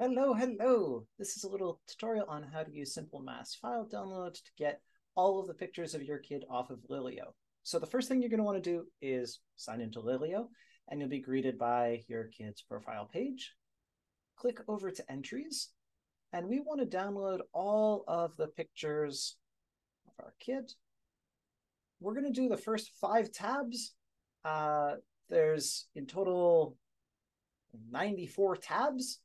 Hello, hello. This is a little tutorial on how to use Simple Mass File Download to get all of the pictures of your kid off of Lillio. So the first thing you're going to want to do is sign into Lillio, and you'll be greeted by your kid's profile page. Click over to Entries, and we want to download all of the pictures of our kid. We're going to do the first five tabs. Uh, there's in total 94 tabs.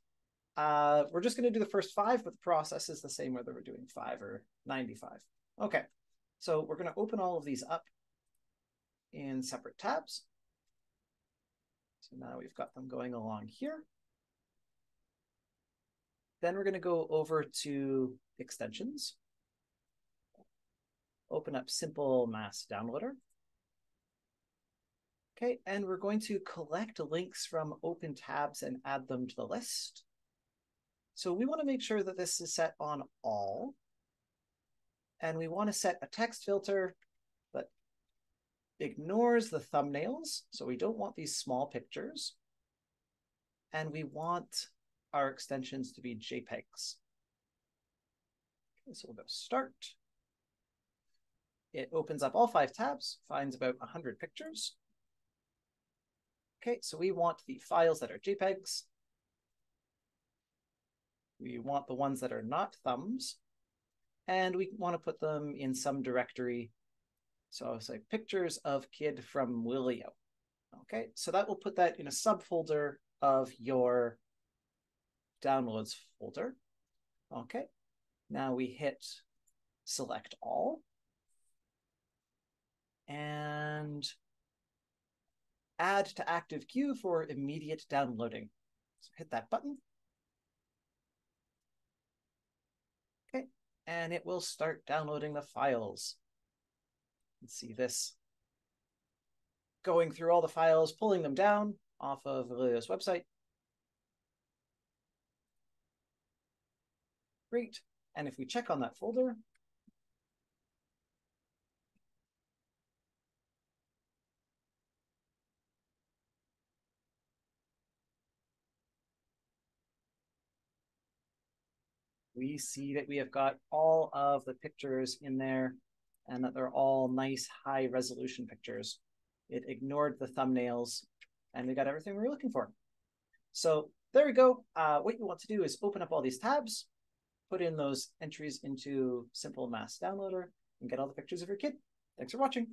Uh, we're just going to do the first five, but the process is the same whether we're doing five or 95. Okay, so we're going to open all of these up in separate tabs. So now we've got them going along here. Then we're going to go over to extensions. Open up Simple Mass Downloader. Okay, and we're going to collect links from open tabs and add them to the list. So we want to make sure that this is set on all. And we want to set a text filter that ignores the thumbnails. So we don't want these small pictures. And we want our extensions to be JPEGs. Okay, so we'll go start. It opens up all five tabs, finds about 100 pictures. Okay, so we want the files that are JPEGs. We want the ones that are not thumbs, and we want to put them in some directory. So I'll say pictures of kid from Lillio. Okay, so that will put that in a subfolder of your downloads folder. Okay, now we hit select all. And add to active queue for immediate downloading. So hit that button. And it will start downloading the files. Let's see this going through all the files, pulling them down off of Lillio's website. Great. And if we check on that folder, we see that we have got all of the pictures in there and that they're all nice high resolution pictures. It ignored the thumbnails and we got everything we were looking for. So there we go. Uh, what you want to do is open up all these tabs, put in those entries into Simple Mass Downloader and get all the pictures of your kid. Thanks for watching.